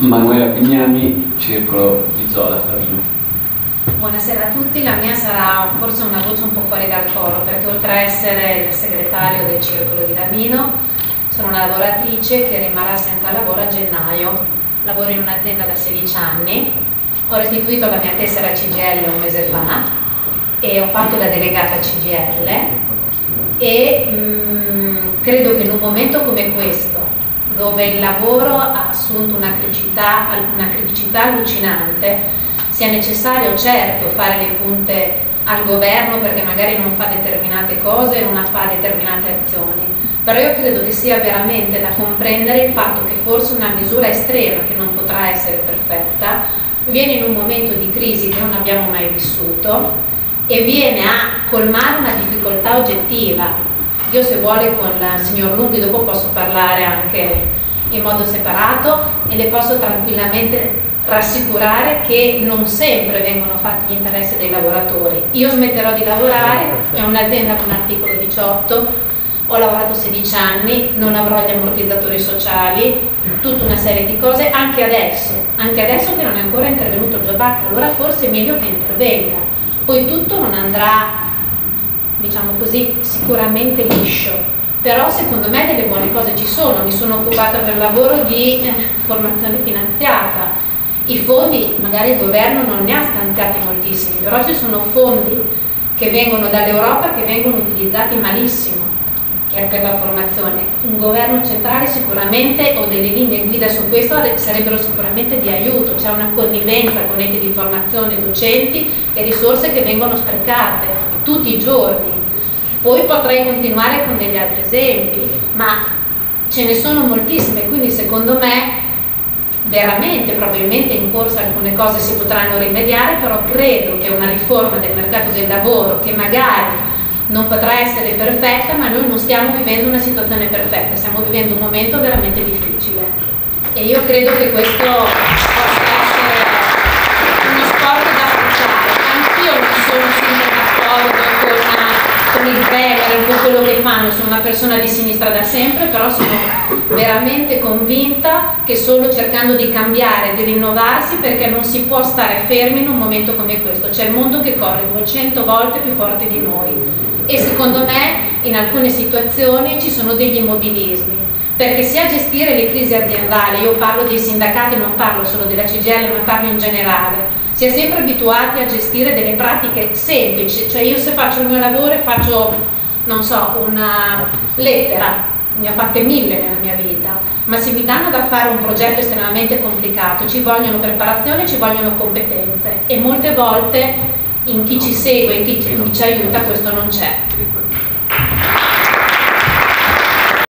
Manuela Pignami, Circolo di Zola, Lavino. Buonasera a tutti, la mia sarà forse una voce un po' fuori dal coro perché oltre a essere il segretario del Circolo di Lavino sono una lavoratrice che rimarrà senza lavoro a gennaio. Lavoro in un'azienda da 16 anni, ho restituito la mia tessera CGL un mese fa e ho fatto la delegata CGL e mh, mm, credo che in un momento come questo dove il lavoro ha assunto una criticità, una criticità allucinante, sia necessario certo fare le punte al governo perché magari non fa determinate cose, non fa determinate azioni, però io credo che sia veramente da comprendere il fatto che forse una misura estrema che non potrà essere perfetta viene in un momento di crisi che non abbiamo mai vissuto e viene a colmare una difficoltà oggettiva io se vuole con il signor Lunghi dopo posso parlare anche in modo separato e le posso tranquillamente rassicurare che non sempre vengono fatti gli interessi dei lavoratori. Io smetterò di lavorare, è un'azienda con articolo 18, ho lavorato 16 anni, non avrò gli ammortizzatori sociali, tutta una serie di cose, anche adesso, anche adesso che non è ancora intervenuto il Job Act, allora forse è meglio che intervenga. Poi tutto non andrà diciamo così, sicuramente liscio, però secondo me delle buone cose ci sono, mi sono occupata per lavoro di eh, formazione finanziata, i fondi magari il governo non ne ha stanziati moltissimi, però ci sono fondi che vengono dall'Europa che vengono utilizzati malissimo per la formazione. Un governo centrale sicuramente o delle linee guida su questo sarebbero sicuramente di aiuto, c'è una connivenza con enti di formazione, docenti e risorse che vengono sprecate tutti i giorni. Poi potrei continuare con degli altri esempi, ma ce ne sono moltissime, quindi secondo me veramente probabilmente in corsa alcune cose si potranno rimediare, però credo che una riforma del mercato del lavoro che magari non potrà essere perfetta, ma noi non stiamo vivendo una situazione perfetta, stiamo vivendo un momento veramente difficile. E io credo che questo possa essere uno sport da approcciare. Anch'io non sono sempre d'accordo con, con il Premier, con quello che fanno, sono una persona di sinistra da sempre, però sono veramente convinta che solo cercando di cambiare, di rinnovarsi, perché non si può stare fermi in un momento come questo. C'è il mondo che corre 200 volte più forte di noi. E secondo me in alcune situazioni ci sono degli immobilismi. Perché sia gestire le crisi aziendali, io parlo dei sindacati, non parlo solo della CGL ma parlo in generale, si è sempre abituati a gestire delle pratiche semplici, cioè io se faccio il mio lavoro e faccio, non so, una lettera, ne ho fatte mille nella mia vita, ma se mi danno da fare un progetto estremamente complicato ci vogliono preparazione, ci vogliono competenze. E molte volte in chi ci segue, in chi ci, aiuta, questo non c'è.